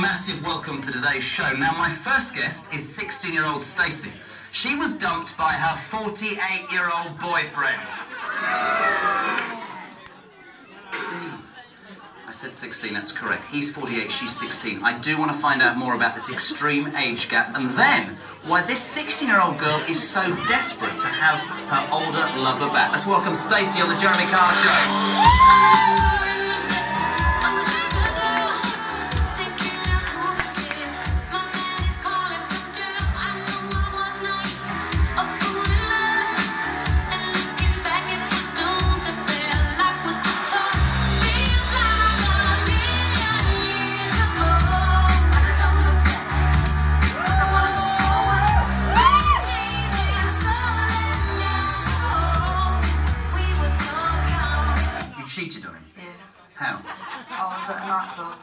massive welcome to today's show. Now, my first guest is 16 year old Stacey. She was dumped by her 48 year old boyfriend. I said 16, that's correct. He's 48, she's 16. I do want to find out more about this extreme age gap and then why this 16 year old girl is so desperate to have her older lover back. Let's welcome Stacey on the Jeremy Kyle Show. How? I was at a nightclub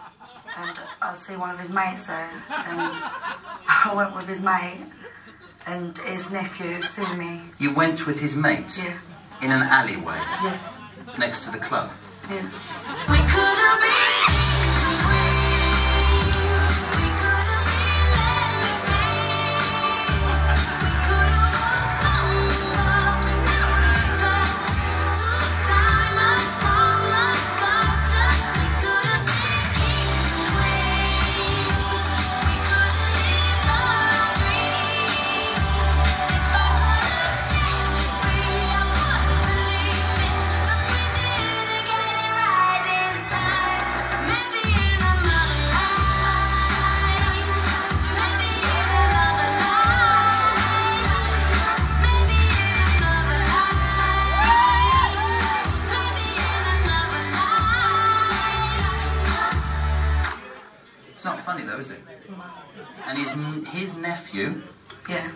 and I see one of his mates there and I went with his mate and his nephew seen me. You went with his mate Yeah. in an alleyway Yeah. next to the club. Yeah. Funny though, is it? And his his nephew, Yeah.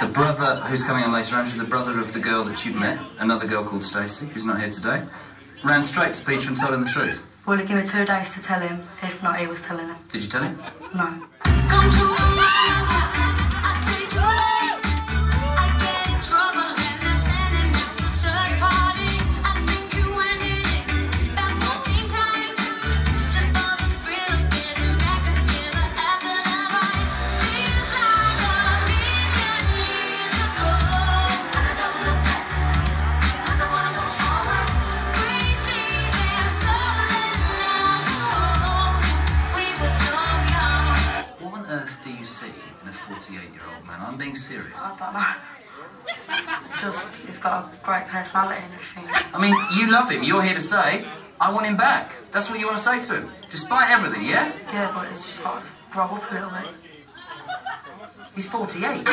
the brother who's coming on later, Andrew, the brother of the girl that you met, another girl called Stacey, who's not here today, ran straight to Peter and told him the truth. Well, he gave me two days to tell him. If not, he was telling him. Did you tell him? No. Do you see in a 48-year-old man? I'm being serious. I don't know. It's just, he's got a great personality and everything. I mean, you love him. You're here to say, I want him back. That's what you want to say to him. Despite everything, yeah? Yeah, but he's just got to grow up a little bit. He's 48.